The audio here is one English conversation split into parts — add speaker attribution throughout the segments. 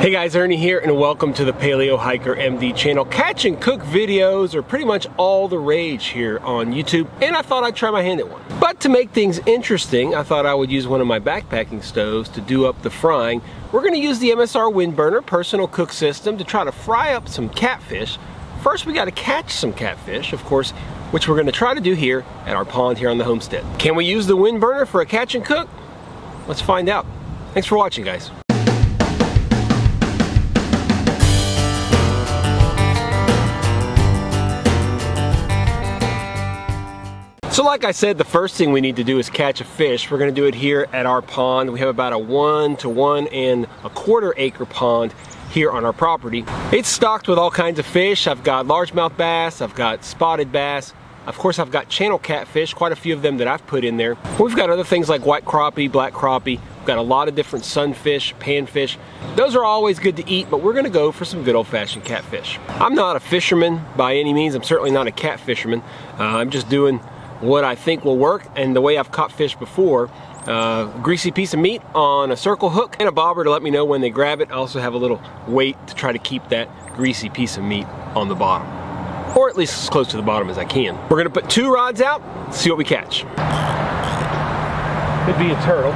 Speaker 1: Hey guys, Ernie here and welcome to the Paleo Hiker MD channel. Catch and cook videos are pretty much all the rage here on YouTube and I thought I'd try my hand at one. But to make things interesting, I thought I would use one of my backpacking stoves to do up the frying. We're going to use the MSR Windburner personal cook system to try to fry up some catfish. First we got to catch some catfish, of course, which we're going to try to do here at our pond here on the homestead. Can we use the Windburner for a catch and cook? Let's find out. Thanks for watching guys. So like I said, the first thing we need to do is catch a fish. We're gonna do it here at our pond. We have about a one to one and a quarter acre pond here on our property. It's stocked with all kinds of fish. I've got largemouth bass, I've got spotted bass, of course, I've got channel catfish, quite a few of them that I've put in there. We've got other things like white crappie, black crappie. We've got a lot of different sunfish, panfish. Those are always good to eat, but we're gonna go for some good old-fashioned catfish. I'm not a fisherman by any means. I'm certainly not a catfisherman. Uh, I'm just doing what I think will work and the way I've caught fish before. Uh, greasy piece of meat on a circle hook and a bobber to let me know when they grab it. I also have a little weight to try to keep that greasy piece of meat on the bottom. Or at least as close to the bottom as I can. We're gonna put two rods out, see what we catch. Could be a turtle.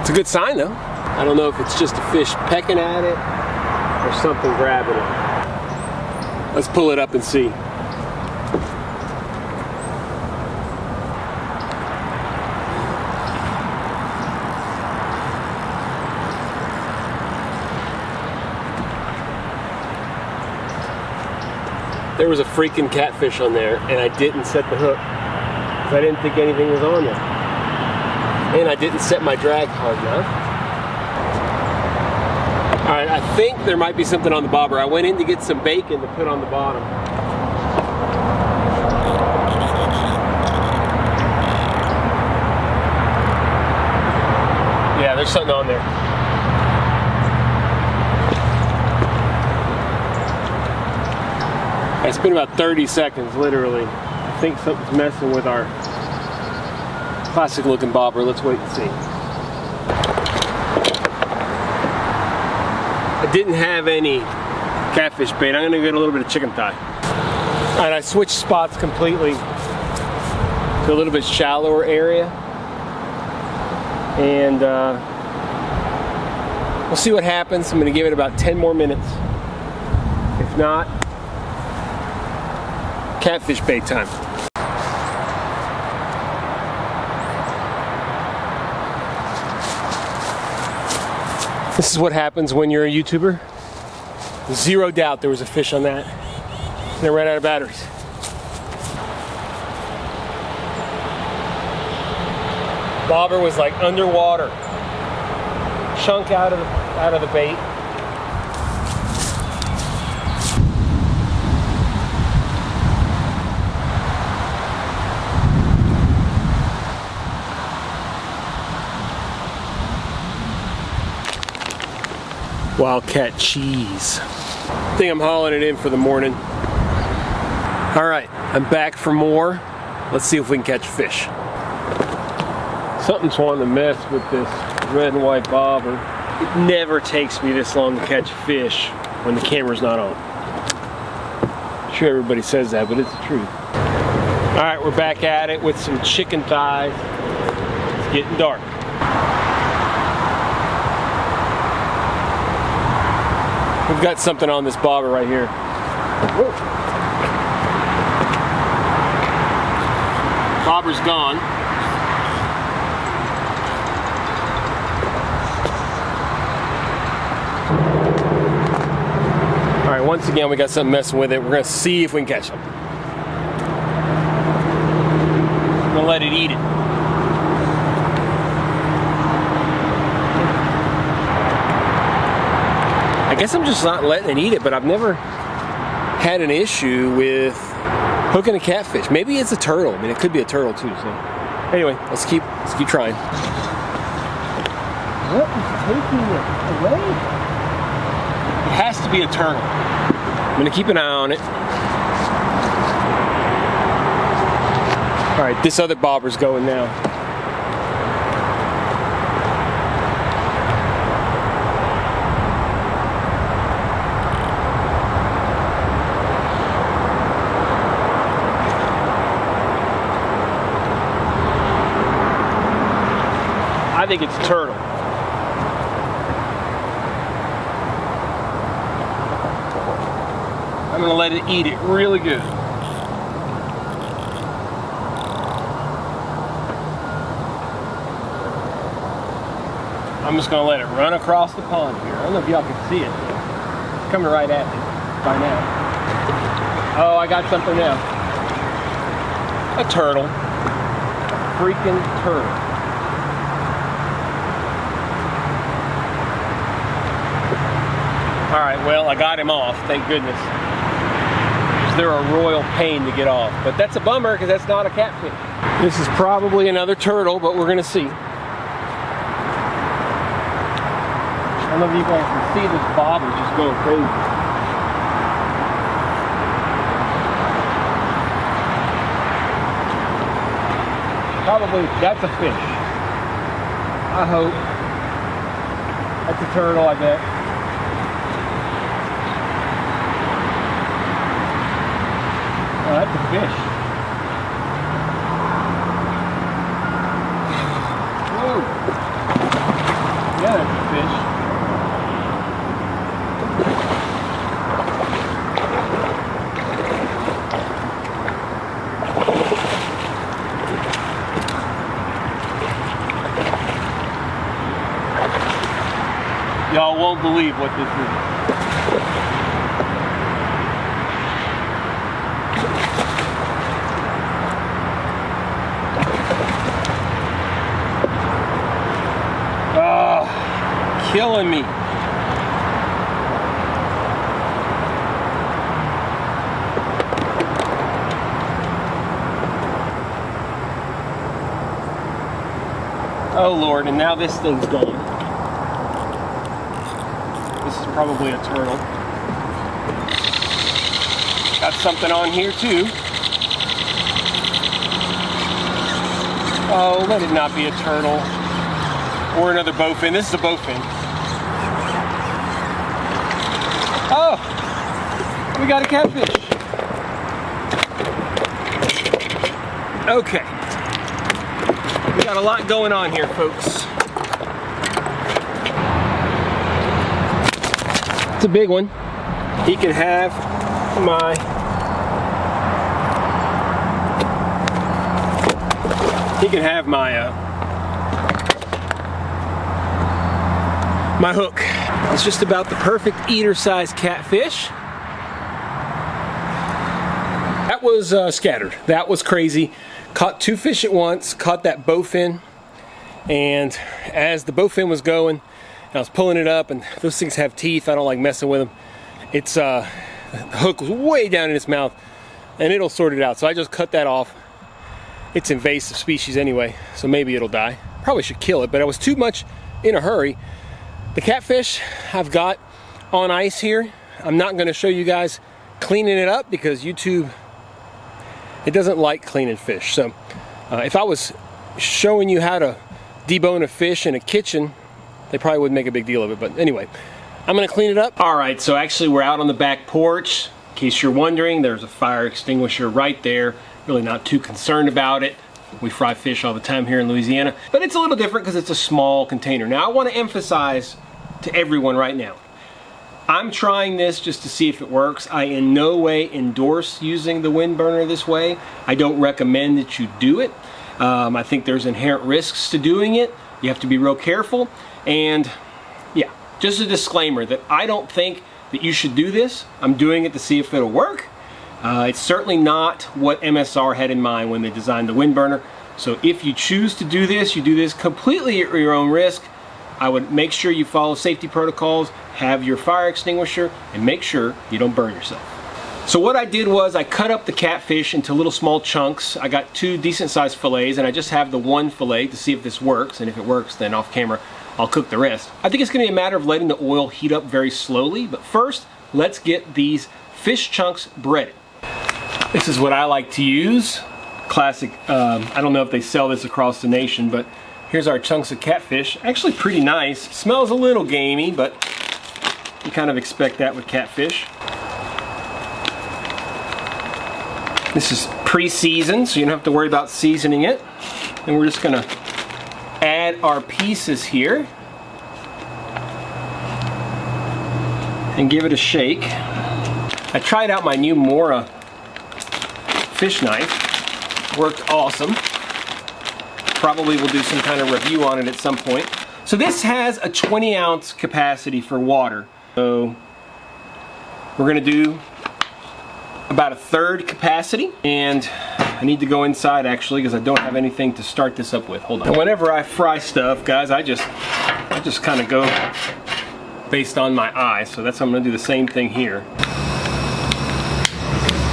Speaker 1: It's a good sign though. I don't know if it's just a fish pecking at it or something grabbing it. Let's pull it up and see. There was a freaking catfish on there and I didn't set the hook because I didn't think anything was on there. And I didn't set my drag hard enough. I think there might be something on the bobber. I went in to get some bacon to put on the bottom. Yeah, there's something on there. It's been about 30 seconds, literally. I think something's messing with our classic looking bobber. Let's wait and see. I didn't have any catfish bait. I'm gonna get a little bit of chicken thigh. Right, I switched spots completely to a little bit shallower area. And uh, we'll see what happens. I'm gonna give it about 10 more minutes. If not, catfish bait time. This is what happens when you're a YouTuber. Zero doubt there was a fish on that. And they ran out of batteries. Bobber was like underwater. Chunk out of the out of the bait. Wildcat cheese. I think I'm hauling it in for the morning. All right, I'm back for more. Let's see if we can catch fish. Something's wanting to mess with this red and white bobber. It never takes me this long to catch fish when the camera's not on. I'm sure everybody says that, but it's the truth. All right, we're back at it with some chicken thighs. It's getting dark. We've got something on this bobber right here. Whoa. Bobber's gone. All right, once again, we got something messing with it. We're gonna see if we can catch him. I'm gonna let it eat it. Guess I'm just not letting it eat it, but I've never had an issue with hooking a catfish. Maybe it's a turtle. I mean, it could be a turtle too. So, anyway, let's keep let's keep trying. What is taking it away? It has to be a turtle. I'm gonna keep an eye on it. All right, this other bobber's going now. Think it's turtle. I'm gonna let it eat it really good. I'm just gonna let it run across the pond here. I don't know if y'all can see it. It's coming right at me by now. Oh, I got something now. A turtle. A freaking turtle. Right, well, I got him off, thank goodness. They're a royal pain to get off, but that's a bummer because that's not a catfish. This is probably another turtle, but we're gonna see. I don't know if you guys can see this bobber just going crazy. Probably, that's a fish. I hope. That's a turtle, I bet. A fish. Whoa. Yeah, that's a fish. Y'all won't believe what this is. Oh, me. Oh Lord, and now this thing's gone. This is probably a turtle. Got something on here too. Oh, let it not be a turtle. Or another bowfin. This is a bowfin. Oh, we got a catfish. Okay. We got a lot going on here, folks. It's a big one. He can have my he can have my uh, my hook. It's just about the perfect eater size catfish. That was uh, scattered. That was crazy. Caught two fish at once. Caught that bowfin, and as the bowfin was going, I was pulling it up, and those things have teeth. I don't like messing with them. It's uh, the hook was way down in its mouth, and it'll sort it out. So I just cut that off. It's invasive species anyway, so maybe it'll die. Probably should kill it, but I was too much in a hurry. The catfish I've got on ice here. I'm not going to show you guys cleaning it up because YouTube it doesn't like cleaning fish. So uh, if I was showing you how to debone a fish in a kitchen they probably wouldn't make a big deal of it. But anyway, I'm gonna clean it up. All right, so actually we're out on the back porch. In case you're wondering, there's a fire extinguisher right there. Really not too concerned about it. We fry fish all the time here in Louisiana, but it's a little different because it's a small container. Now I wanna emphasize to everyone right now, I'm trying this just to see if it works. I in no way endorse using the Windburner this way. I don't recommend that you do it. Um, I think there's inherent risks to doing it. You have to be real careful. And yeah, just a disclaimer that I don't think that you should do this. I'm doing it to see if it'll work. Uh, it's certainly not what MSR had in mind when they designed the Windburner. So if you choose to do this, you do this completely at your own risk. I would make sure you follow safety protocols, have your fire extinguisher, and make sure you don't burn yourself. So what I did was I cut up the catfish into little small chunks. I got two decent sized fillets and I just have the one fillet to see if this works. And if it works, then off camera, I'll cook the rest. I think it's gonna be a matter of letting the oil heat up very slowly, but first, let's get these fish chunks breaded. This is what I like to use. Classic, um, I don't know if they sell this across the nation, but here's our chunks of catfish. Actually pretty nice. Smells a little gamey, but you kind of expect that with catfish. This is pre-seasoned, so you don't have to worry about seasoning it. And we're just gonna add our pieces here and give it a shake. I tried out my new Mora fish knife. Worked awesome. Probably will do some kind of review on it at some point. So this has a 20 ounce capacity for water. So we're gonna do about a third capacity and I need to go inside actually because I don't have anything to start this up with. Hold on. And whenever I fry stuff, guys, I just I just kind of go based on my eye. So that's I'm gonna do the same thing here.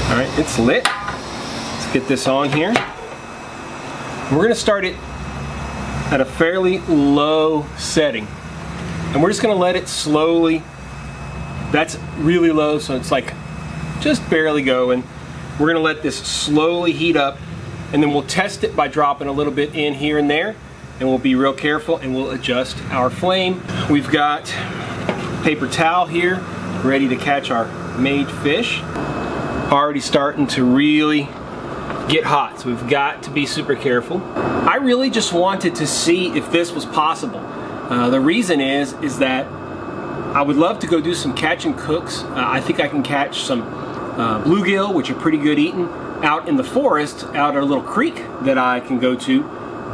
Speaker 1: All right, it's lit. Let's get this on here. We're gonna start it at a fairly low setting. And we're just gonna let it slowly, that's really low, so it's like just barely going. We're gonna let this slowly heat up and then we'll test it by dropping a little bit in here and there and we'll be real careful and we'll adjust our flame. We've got paper towel here ready to catch our made fish. Already starting to really get hot, so we've got to be super careful. I really just wanted to see if this was possible. Uh, the reason is, is that I would love to go do some catch and cooks. Uh, I think I can catch some uh, bluegill, which are pretty good eating, out in the forest, out at a little creek that I can go to.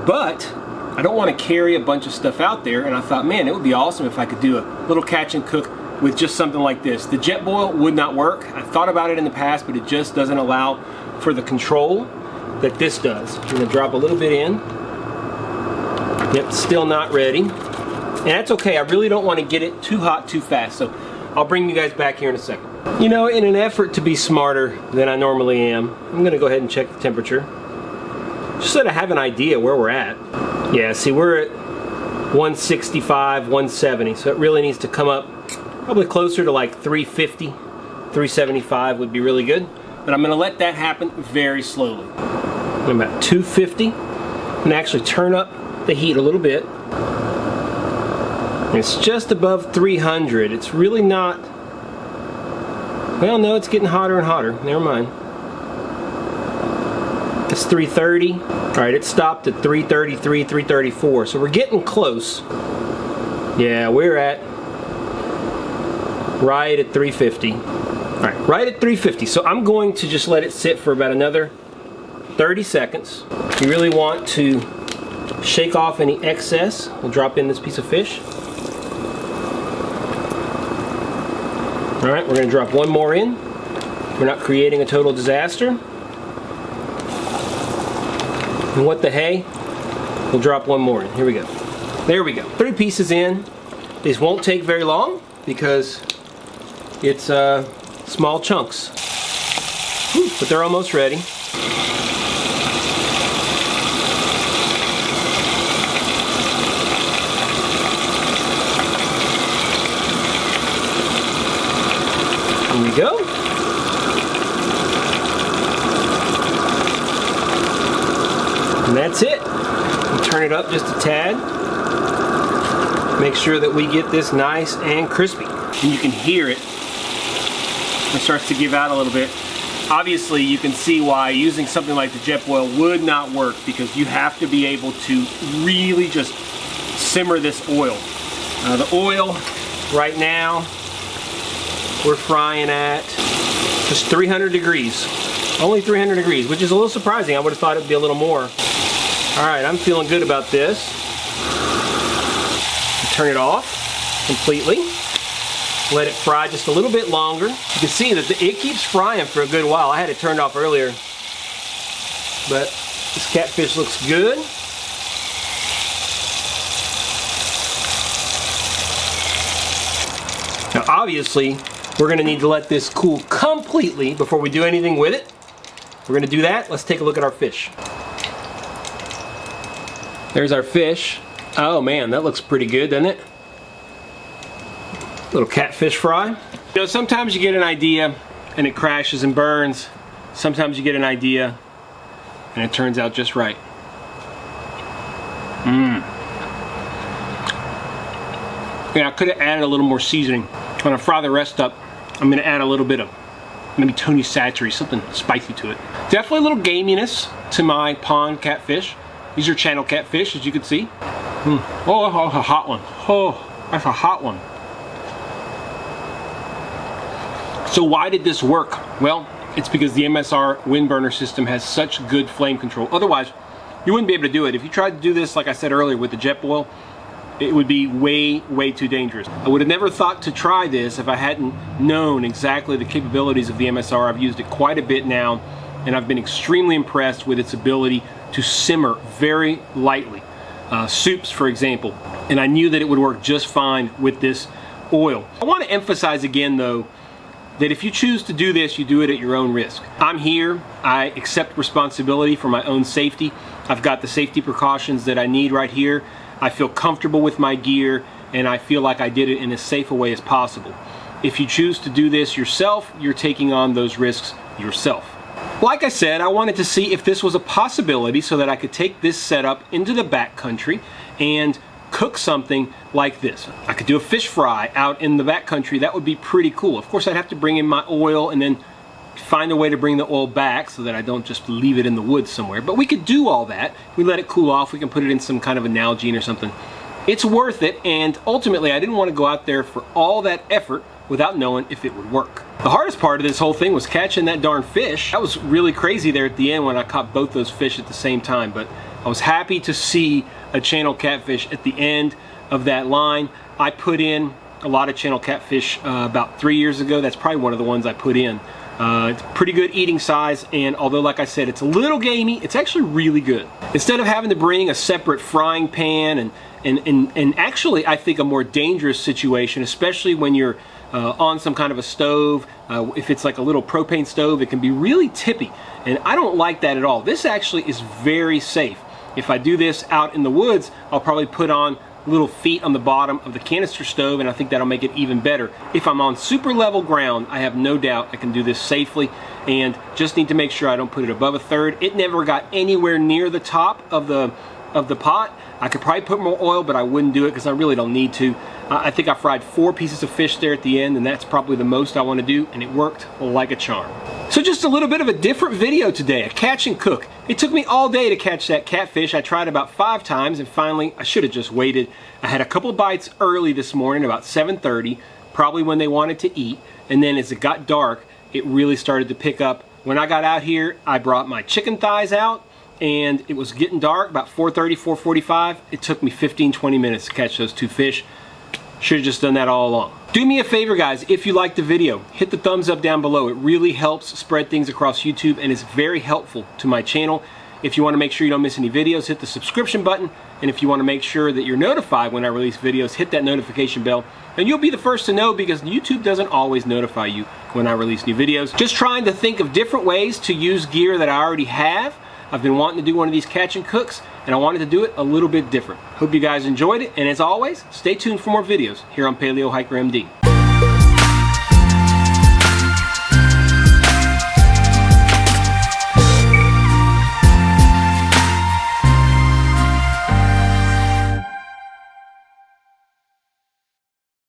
Speaker 1: But I don't want to carry a bunch of stuff out there, and I thought, man, it would be awesome if I could do a little catch and cook with just something like this. The Jetboil would not work. I thought about it in the past, but it just doesn't allow for the control that this does. I'm gonna drop a little bit in. Yep, still not ready. And that's okay, I really don't want to get it too hot too fast, so I'll bring you guys back here in a second. You know, in an effort to be smarter than I normally am, I'm gonna go ahead and check the temperature. Just so I have an idea where we're at. Yeah, see, we're at 165, 170, so it really needs to come up probably closer to like 350, 375 would be really good. But I'm gonna let that happen very slowly. I'm about 250. I'm gonna actually turn up the heat a little bit. It's just above 300. It's really not, well no, it's getting hotter and hotter. Never mind. It's 330. All right, it stopped at 333, 334. So we're getting close. Yeah, we're at right at 350. All right, right at 350. So I'm going to just let it sit for about another 30 seconds. You really want to shake off any excess. We'll drop in this piece of fish. All right, we're gonna drop one more in. We're not creating a total disaster. And what the hey? We'll drop one more in. Here we go. There we go. Three pieces in. These won't take very long because it's uh, small chunks. But they're almost ready. Here we go. And that's it. We turn it up just a tad. Make sure that we get this nice and crispy. And you can hear it. It starts to give out a little bit. Obviously, you can see why using something like the Jetboil would not work because you have to be able to really just simmer this oil. Uh, the oil right now we're frying at just 300 degrees. Only 300 degrees, which is a little surprising. I would have thought it'd be a little more. All right, I'm feeling good about this. Turn it off completely. Let it fry just a little bit longer. You can see that it keeps frying for a good while. I had it turned off earlier. But this catfish looks good. Now obviously, we're gonna need to let this cool completely before we do anything with it. We're gonna do that. Let's take a look at our fish. There's our fish. Oh man, that looks pretty good, doesn't it? Little catfish fry. You know, sometimes you get an idea and it crashes and burns. Sometimes you get an idea and it turns out just right. Mmm. Yeah, I could have added a little more seasoning. When I fry the rest up, I'm gonna add a little bit of maybe Tony Chachere, something spicy to it. Definitely a little gaminess to my pond catfish. These are channel catfish, as you can see. Mm. Oh, that's a hot one. Oh, that's a hot one. So why did this work? Well, it's because the MSR Windburner system has such good flame control. Otherwise, you wouldn't be able to do it. If you tried to do this, like I said earlier, with the Jetboil, it would be way, way too dangerous. I would have never thought to try this if I hadn't known exactly the capabilities of the MSR. I've used it quite a bit now, and I've been extremely impressed with its ability to simmer very lightly. Uh, soups, for example, and I knew that it would work just fine with this oil. I want to emphasize again, though, that if you choose to do this, you do it at your own risk. I'm here, I accept responsibility for my own safety. I've got the safety precautions that I need right here. I feel comfortable with my gear and I feel like I did it in as safe a way as possible. If you choose to do this yourself, you're taking on those risks yourself. Like I said, I wanted to see if this was a possibility so that I could take this setup into the backcountry and cook something like this. I could do a fish fry out in the backcountry. That would be pretty cool. Of course, I'd have to bring in my oil and then find a way to bring the oil back so that I don't just leave it in the woods somewhere. But we could do all that. We let it cool off. We can put it in some kind of a Nalgene or something. It's worth it, and ultimately I didn't want to go out there for all that effort without knowing if it would work. The hardest part of this whole thing was catching that darn fish. That was really crazy there at the end when I caught both those fish at the same time, but I was happy to see a channel catfish at the end of that line. I put in a lot of channel catfish uh, about three years ago. That's probably one of the ones I put in. Uh, it's pretty good eating size, and although, like I said, it's a little gamey, it's actually really good. Instead of having to bring a separate frying pan and, and, and, and actually, I think, a more dangerous situation, especially when you're uh, on some kind of a stove. Uh, if it's like a little propane stove, it can be really tippy. And I don't like that at all. This actually is very safe. If I do this out in the woods, I'll probably put on little feet on the bottom of the canister stove and I think that'll make it even better. If I'm on super level ground, I have no doubt I can do this safely and just need to make sure I don't put it above a third. It never got anywhere near the top of the of the pot. I could probably put more oil, but I wouldn't do it because I really don't need to. I think I fried four pieces of fish there at the end, and that's probably the most I want to do, and it worked like a charm. So just a little bit of a different video today, a catch and cook. It took me all day to catch that catfish. I tried about five times, and finally, I should have just waited. I had a couple bites early this morning, about 7.30, probably when they wanted to eat, and then as it got dark, it really started to pick up. When I got out here, I brought my chicken thighs out, and it was getting dark about 4.30 4.45 it took me 15 20 minutes to catch those two fish should have just done that all along. Do me a favor guys if you liked the video hit the thumbs up down below. It really helps spread things across YouTube and is very helpful to my channel. If you want to make sure you don't miss any videos hit the subscription button. And if you want to make sure that you're notified when I release videos hit that notification bell. And you'll be the first to know because YouTube doesn't always notify you when I release new videos. Just trying to think of different ways to use gear that I already have. I've been wanting to do one of these catch and cooks, and I wanted to do it a little bit different. Hope you guys enjoyed it, and as always, stay tuned for more videos here on Paleo Hiker MD.